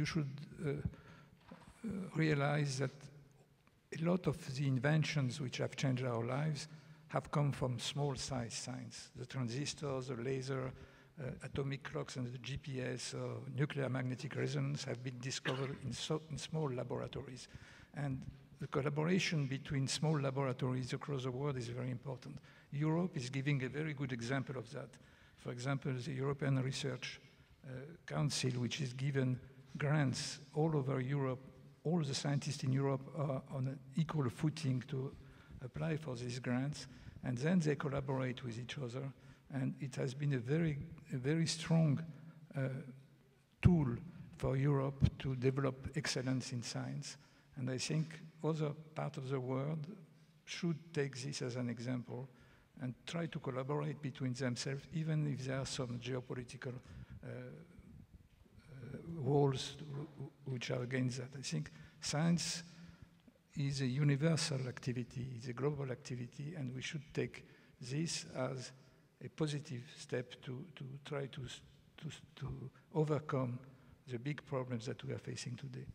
you should uh, uh, realize that a lot of the inventions which have changed our lives have come from small size science. The transistors, the laser, uh, atomic clocks and the GPS or nuclear magnetic resonance have been discovered in, so, in small laboratories. And the collaboration between small laboratories across the world is very important. Europe is giving a very good example of that. For example, the European Research uh, Council, which is given grants all over Europe all the scientists in Europe are on an equal footing to apply for these grants, and then they collaborate with each other. And it has been a very, a very strong uh, tool for Europe to develop excellence in science. And I think other parts of the world should take this as an example and try to collaborate between themselves, even if there are some geopolitical uh, which are against that. I think science is a universal activity, it's a global activity, and we should take this as a positive step to, to try to, to, to overcome the big problems that we are facing today.